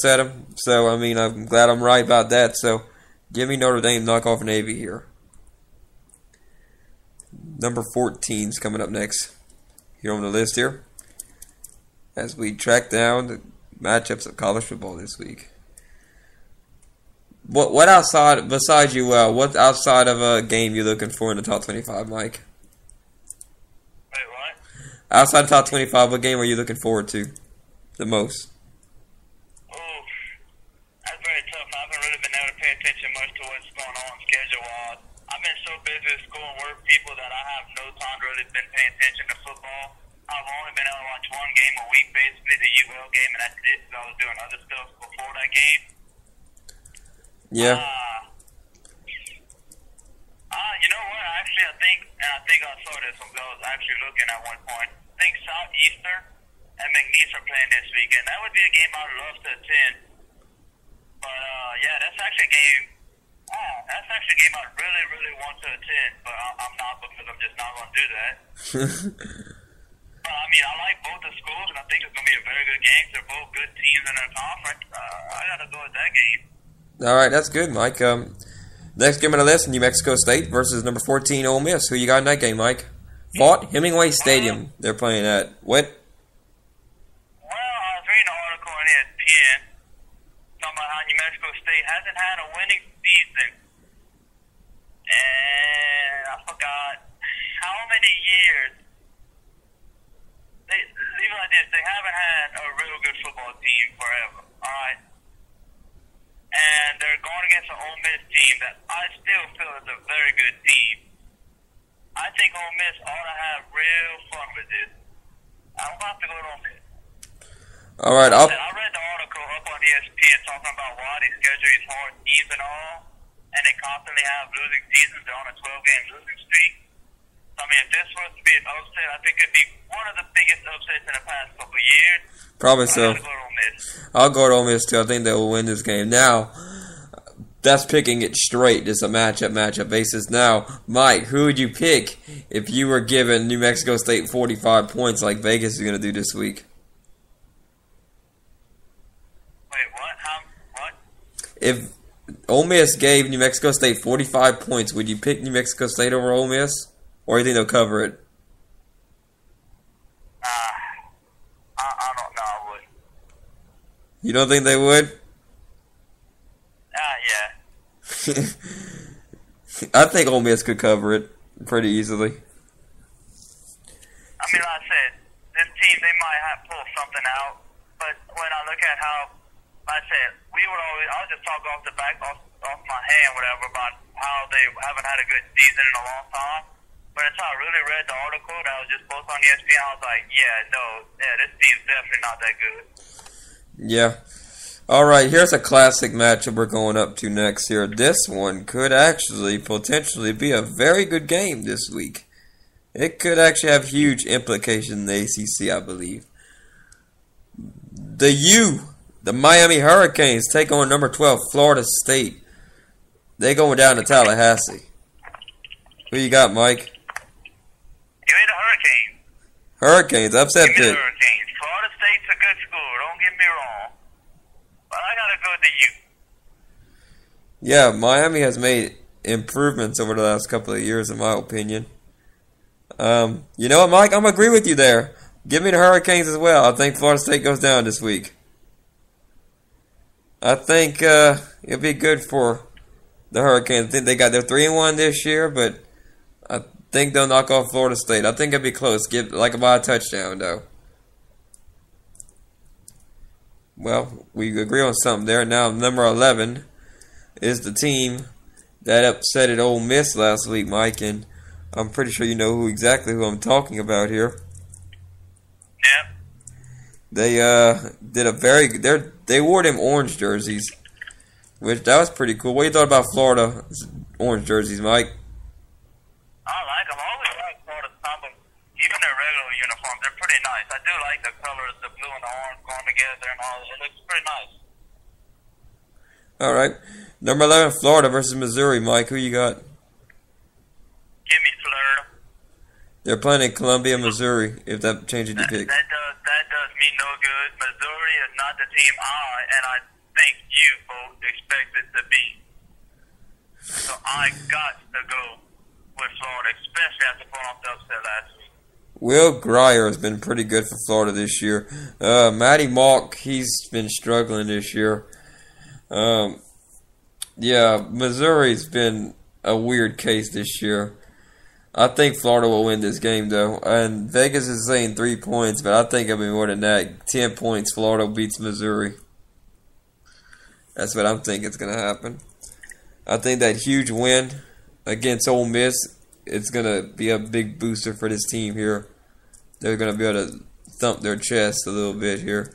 said them. So I mean, I'm glad I'm right about that. So give me Notre Dame knock off Navy here. Number 14 is coming up next here on the list here as we track down the matchups of college football this week. What what outside besides you? Uh, what outside of a game you looking for in the top 25, Mike? Wait, what? Outside the top 25, what game are you looking forward to the most? Ooh, that's very tough. I haven't really been able to pay attention much to what's going on schedule wise. I've been so busy with school and work people that I have no time to really been paying attention to football. I've only been able to watch one game a week, basically the UL game, and that's it. So I was doing other stuff before that game. Yeah. Uh, uh, you know what? Actually, I think, and I think I saw this when I was actually looking at one point. I think Southeastern and McNeese are playing this weekend. That would be a game I'd love to attend. But uh, yeah, that's actually a game. Uh, that's actually a game I really, really want to attend, but I, I'm not because I'm just not going to do that. But I mean, I like both the schools, and I think it's going to be a very good game. They're both good teams in their conference. Uh, I got to go with that game. All right, that's good, Mike. Um, next game on the list, New Mexico State versus number 14 Ole Miss. Who you got in that game, Mike? Vaught Hemingway Stadium. They're playing at what? Well, I was reading an article in ESPN talking about State hasn't had a winning season, and I forgot how many years. They leave it like this: they haven't had a real good football team forever. All right, and they're going against an Ole Miss team that I still feel is a very good team. I think Ole Miss ought to have real fun with this. I'm about to go to Ole Miss. All right, I'll, I read the article up E talking about why they schedule these hard teams and all, and they constantly have losing seasons. They're on a 12 game losing streak. I mean, if this was to be an upset, I think it'd be one of the biggest upsets in the past couple of years. probably so. go I'll go to Ole Miss too. I think they will win this game. Now, that's picking it straight. Just a matchup, matchup basis. Now, Mike, who would you pick if you were given New Mexico State 45 points like Vegas is going to do this week? Wait, what? How? What? If Ole Miss gave New Mexico State 45 points, would you pick New Mexico State over Ole Miss? Or do you think they'll cover it? Uh, I, I don't know. I would. You don't think they would? Ah, yeah. I think Ole Miss could cover it pretty easily. I mean, like I said, this team they might have pulled something out, but when I look at how, like I said, we would always, I'll just talk off the back, off, off my hand, whatever, about how they haven't had a good season in a long time. But until I really read the article that was just posted on ESPN, I was like, yeah, no, yeah, this team's definitely not that good. Yeah. All right, here's a classic matchup we're going up to next here. This one could actually potentially be a very good game this week. It could actually have huge implications in the ACC, I believe. The U, the Miami Hurricanes, take on number 12, Florida State. They going down to Tallahassee. Who you got, Mike? Give me the Hurricanes. Hurricanes, upset Give me the. Hurricanes. Florida State's a good school. Don't get me wrong. But I gotta go with the U. Yeah, Miami has made improvements over the last couple of years, in my opinion. Um, you know what, Mike? I'm agree with you there. Give me the Hurricanes as well. I think Florida State goes down this week. I think uh, it'll be good for the Hurricanes. I think they got their three and one this year, but I think they'll knock off Florida State. I think it'll be close. Give like about a touchdown though. Well, we agree on something there. Now, number 11 is the team that upset at Ole Miss last week, Mike, and I'm pretty sure you know who exactly who I'm talking about here. Yep. They uh did a very good they they wore them orange jerseys, which that was pretty cool. What you thought about Florida orange jerseys, Mike? I like them. I always like Florida Samba. Even their regular uniforms, they're pretty nice. I do like the colors, the blue and the orange going together and all. It looks pretty nice. All right, number 11, Florida versus Missouri, Mike. Who you got? Give me Florida. They're playing in Columbia, Missouri. If that changes your That, pick. that does that does no good. Missouri is not the team I and I think you both expect it to be. So I got to go with Florida, especially after pulling off the upset last week. Will Grier has been pretty good for Florida this year. Uh, Maty Mauk, he's been struggling this year. Um, yeah, Missouri's been a weird case this year. I think Florida will win this game though, and Vegas is saying three points, but I think it'll be more than that. Ten points, Florida beats Missouri. That's what I'm thinking is gonna happen. I think that huge win against Ole Miss, it's gonna be a big booster for this team here. They're gonna be able to thump their chest a little bit here.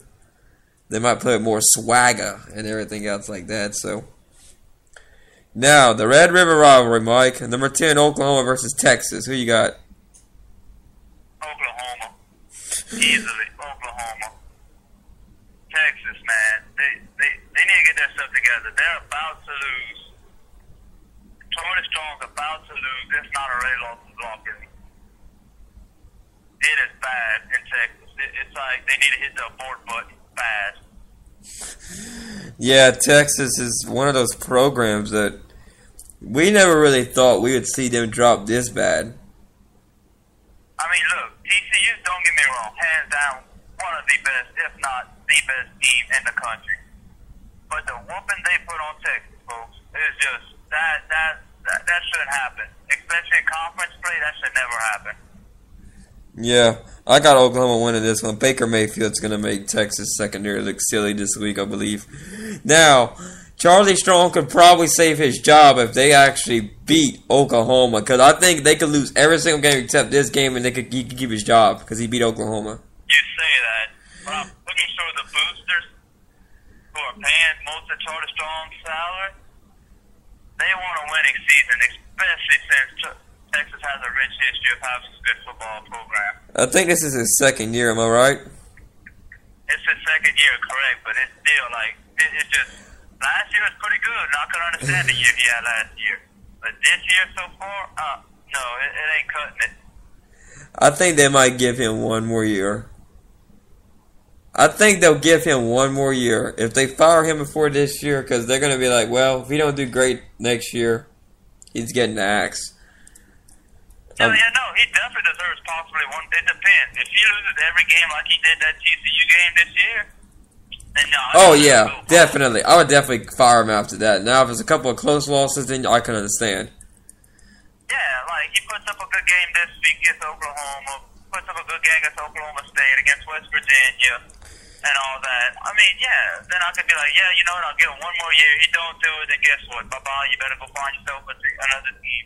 They might put more swagger and everything else like that. So now the Red River rivalry, Mike. Number ten, Oklahoma versus Texas. Who you got? Oklahoma. Easily, Oklahoma. Texas, man. They, they, they need to get their stuff together. They're about to lose. Tony Strong's about to lose. It's not a Ray Lawson block, is he? It is bad in Texas. It, it's like they need to hit the abort button fast. Yeah, Texas is one of those programs that we never really thought we would see them drop this bad. I mean, look, TCU, don't get me wrong, hands down, one of the best, if not the best team in the country. But the whooping they put on Texas, folks, is just that that that, that shouldn't happen. Especially in conference play, that should never happen. Yeah, I got Oklahoma winning this one. Baker Mayfield's going to make Texas secondary look silly this week, I believe. Now, Charlie Strong could probably save his job if they actually beat Oklahoma, because I think they could lose every single game except this game, and they could, he could keep his job because he beat Oklahoma. You say that, but I'm looking for the boosters who are paying most of Charlie Strong's salary. They want a winning season, especially since Texas has a rich history of having a good football program. I think this is his second year, am I right? It's his second year, correct, but it's still like it, it's just last year was pretty good. and I can understand the year he had last year, but this year so far, uh, no, it, it ain't cutting it. I think they might give him one more year. I think they'll give him one more year if they fire him before this year, because they're going to be like, well, if he don't do great next year, he's getting the axe. Yeah, Um, yeah, no, he definitely deserves possibly one. It depends. If he loses every game like he did that TCU game this year, no. Oh yeah, definitely. I would definitely fire him after that. Now, if it's a couple of close losses, then I can understand. Yeah, like he puts up a good game this week against Oklahoma, puts up a good game against Oklahoma State, against West Virginia, and all that. I mean, yeah, then I could be like, yeah, you know what? I'll give him one more year. He don't do it, then guess what? Bye bye. You better go find yourself another team.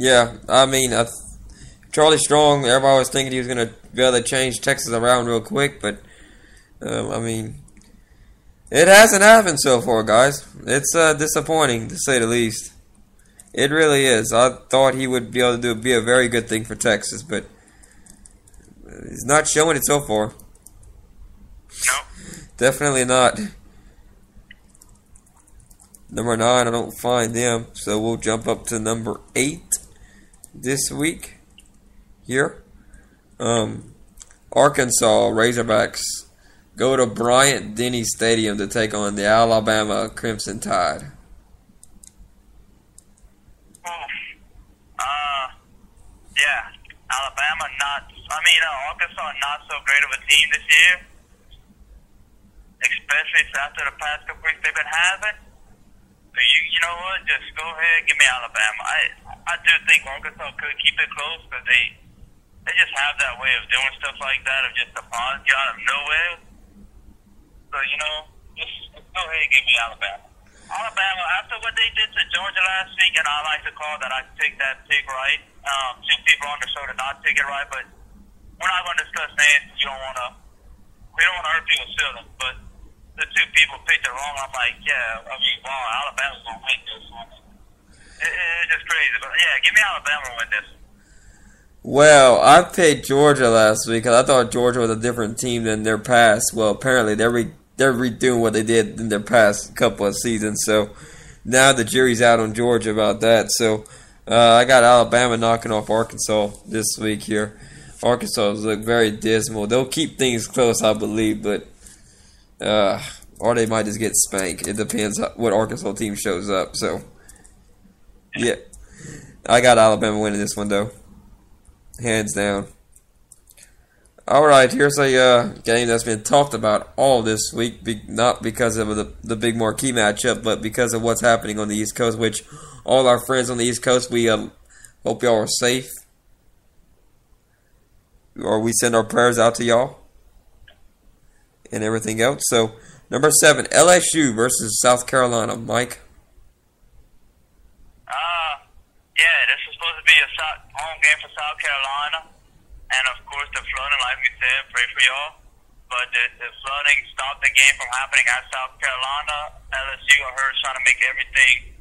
Yeah, I mean, I, Charlie Strong. Everybody was thinking he was going to be able to change Texas around real quick, but um, I mean, it hasn't happened so far, guys. It's uh, disappointing to say the least. It really is. I thought he would be able to do be a very good thing for Texas, but he's not showing it so far. No. Definitely not. Number nine, I don't find them, so we'll jump up to number eight this week. Here, um, Arkansas Razorbacks go to Bryant Denny Stadium to take on the Alabama Crimson Tide. Uh, yeah. Alabama not. I mean, uh, Arkansas not so great of a team this year, especially after the past couple weeks they've been having. But you, you know what? Just go ahead, give me Alabama. I, I do think Arkansas could keep it close, but they, they just have that way of doing stuff like that, of just deposit you out of nowhere. So you know, just go ahead, give me Alabama. Alabama, after what they did to Georgia last week, and I like to call that I take that pick right. Um, two people on the show did not take it right, but we're not going to discuss names. You don't want to. We don't want to hurt people's feelings, but the two people picked it wrong. I'm like, yeah, I mean, wow, Alabama's going to win this one. It, it, it's just crazy, but yeah, give me Alabama to win this. Well, I picked Georgia last week because I thought Georgia was a different team than their past. Well, apparently they're re- they're redoing what they did in their past couple of seasons. So now the jury's out on Georgia about that. So uh, I got Alabama knocking off Arkansas this week here. Arkansas look very dismal. They'll keep things close, I believe, but uh, or they might just get spanked. It depends what Arkansas team shows up. So, yeah, I got Alabama winning this one though, hands down. All right, here's a uh, game that's been talked about all this week, be- not because of the the big marquee matchup, but because of what's happening on the East Coast. Which all our friends on the East Coast, we uh, hope y'all are safe, or we send our prayers out to y'all and everything else. So, number seven, LSU versus South Carolina. Mike. Uh, yeah, this is supposed to be a home game for South Carolina. And of course, the flooding, like we said, pray for y'all. But the, the flooding stopped the game from happening at South Carolina. LSU, I heard, trying to make everything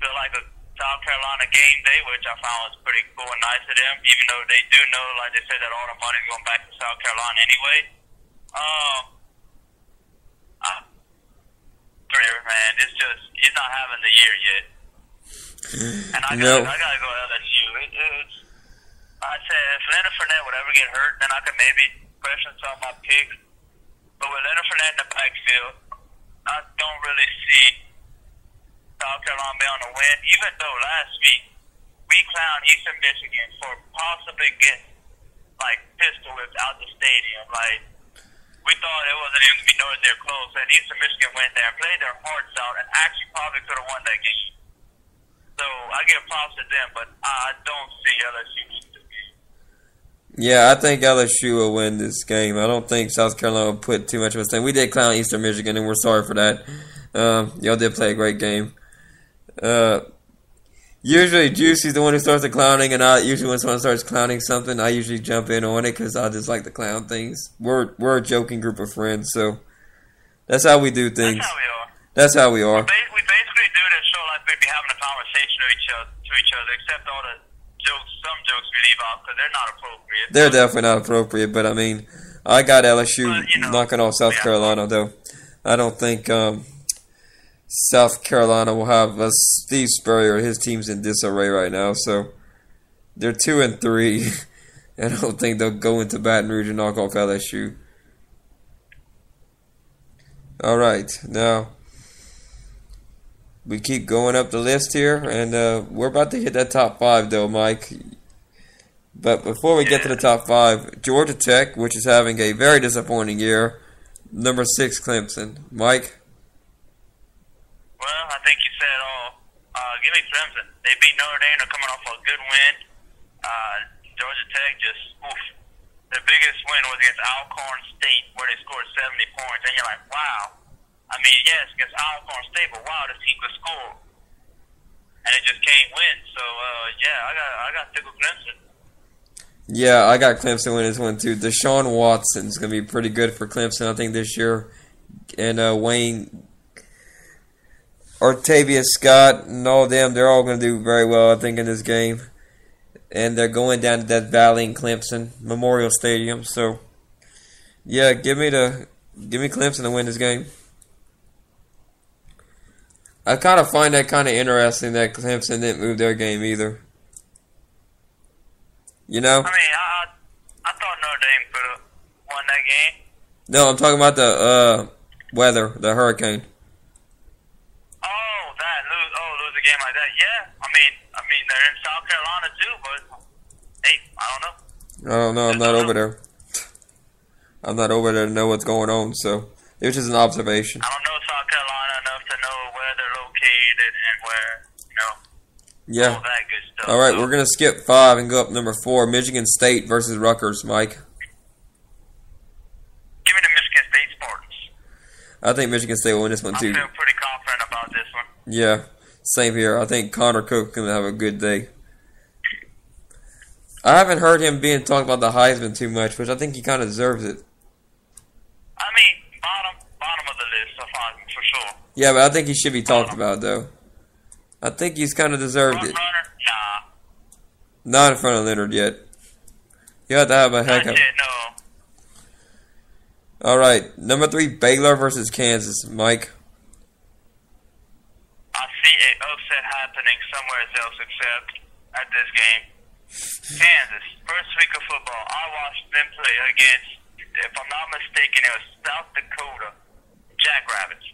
feel like a South Carolina game day, which I found was pretty cool and nice of them, even though they do know, like they said, that all the money's going back to South Carolina anyway. Um, uh, man, it's just, he's not having the year yet. And I gotta, I gotta go LSU. It, it's, I said if Leonard Fournette would ever get hurt, then I could maybe question some of my picks. But with Leonard Fournette in the backfield, I don't really see South Carolina being on the win. Even though last week we clowned Eastern Michigan for possibly getting like pistol whipped out the stadium. Like we thought it wasn't even gonna be nowhere near close, and Eastern Michigan went there and played their hearts out, and actually probably could have won that game. So I give props to them, but I don't see LSU. Yeah, I think LSU will win this game. I don't think South Carolina will put too much of a stake. We did clown Eastern Michigan, and we're sorry for that. Um, y'all did play a great game. Uh, usually, Juicy's the one who starts the clowning, and I usually when someone starts clowning something, I usually jump in on it because I just like to clown things. We're we're a joking group of friends, so that's how we do things. That's how we are. That's how we are. We basically do this show like maybe having a conversation to each other, to each other, except all the jokes, some jokes we leave out because they're not appropriate. They're definitely not appropriate, but I mean, I got LSU Well, you know, knocking off South yeah. Carolina, though. I don't think um, South Carolina will have uh, Steve Spurrier. His team's in disarray right now, so they're two and three. I don't think they'll go into Baton Rouge and knock off LSU. All right, now we keep going up the list here, and uh, we're about to hit that top five, though, Mike. But before we get to the top five, Georgia Tech, which is having a very disappointing year, number six Clemson. Mike, Well, I think you said it all. Uh, give me Clemson. They beat Notre Dame. They're coming off a good win. Uh, Georgia Tech just, oof. Their biggest win was against Alcorn State, where they scored 70 points. And you're like, wow. I mean, yes, against Alcorn State, but wow, this team could score. And it just can't win. So, uh, yeah, I got, I got to with Clemson. yeah, I got Clemson winning this one too. Deshaun Watson's gonna be pretty good for Clemson, I think, this year, and uh, Wayne. Artavis Scott and all them, they're all going to do very well, I think, in this game. And they're going down to Death Valley in Clemson Memorial Stadium. So, yeah, give me the give me Clemson to win this game. I kind of find that kind of interesting that Clemson didn't move their game either. You know? I mean, I, I thought Notre Dame could have won that game. No, I'm talking about the uh, weather, the hurricane. Oh, that lose, oh, lose a game like that. Yeah, I mean, I mean, they're in South Carolina too, but hey, I don't know. I don't know. I'm not over there. I'm not over there to know what's going on. So it was just an observation. I don't know South Carolina enough to know where they're located and where, you know, all Yeah. that good stuff. All right, So, we're gonna skip five and go up number four. Michigan State versus Rutgers. Mike, Give me the Michigan State Spartans. I think Michigan State will win this one too. pretty confident about this one. Yeah, same here. I think Connor Cook gonna have a good day. I haven't heard him being talked about the Heisman too much, which I think he kind of deserves it. I mean, bottom bottom of the list, I find for sure. Yeah, but I think he should be talked about though. I think he's kind of deserved it. nah, Not in front of Leonard yet. You have to have a heck. No, All right, number three, Baylor versus Kansas. Mike, I see a upset happening somewhere else except at this game. Kansas, first week of football. I watched them play against, if I'm not mistaken, it was South Dakota Jackrabbits.